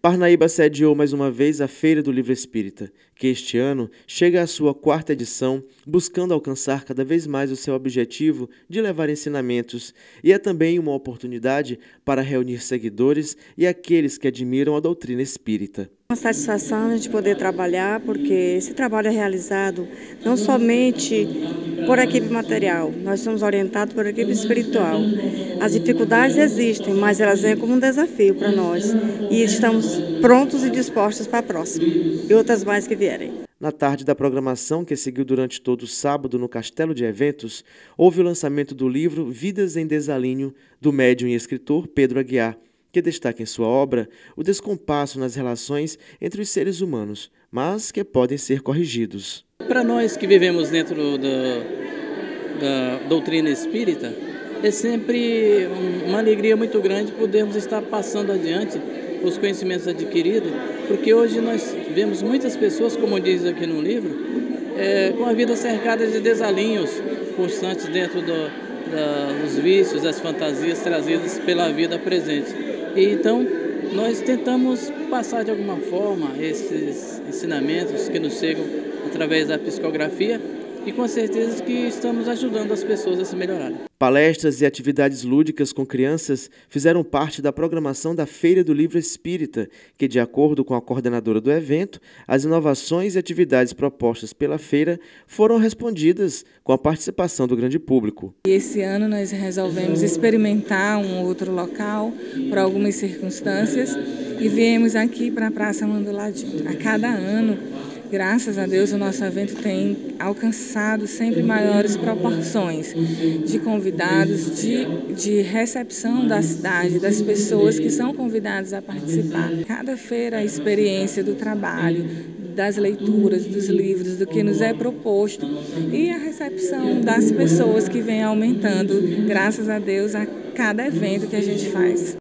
Parnaíba sediou mais uma vez a Feira do Livro Espírita, que este ano chega à sua quarta edição, buscando alcançar cada vez mais o seu objetivo de levar ensinamentos, e é também uma oportunidade para reunir seguidores e aqueles que admiram a doutrina espírita. Uma satisfação de poder trabalhar, porque esse trabalho é realizado não somente por equipe material, nós somos orientados por equipe espiritual. As dificuldades existem, mas elas vêm como um desafio para nós e estamos prontos e dispostos para a próxima e outras mais que vierem. Na tarde da programação, que seguiu durante todo o sábado no Castelo de Eventos, houve o lançamento do livro Vidas em Desalinho, do médium e escritor Pedro Aguiar, que destaca em sua obra o descompasso nas relações entre os seres humanos, mas que podem ser corrigidos. Para nós que vivemos dentro da, da doutrina espírita, é sempre uma alegria muito grande podermos estar passando adiante os conhecimentos adquiridos, porque hoje nós vemos muitas pessoas, como diz aqui no livro, é, com a vida cercada de desalinhos constantes dentro do, da, dos vícios, das fantasias trazidas pela vida presente. E, então, nós tentamos passar de alguma forma esses ensinamentos que nos chegam através da psicografia e com certeza que estamos ajudando as pessoas a se melhorarem. Palestras e atividades lúdicas com crianças fizeram parte da programação da Feira do Livro Espírita, que, de acordo com a coordenadora do evento, as inovações e atividades propostas pela feira foram respondidas com a participação do grande público. Esse ano nós resolvemos experimentar um outro local por algumas circunstâncias e viemos aqui para a Praça Manduladinho. A cada ano Graças a Deus, o nosso evento tem alcançado sempre maiores proporções de convidados, de, de recepção da cidade, das pessoas que são convidadas a participar. Cada feira, a experiência do trabalho, das leituras, dos livros, do que nos é proposto e a recepção das pessoas que vem aumentando, graças a Deus, a cada evento que a gente faz.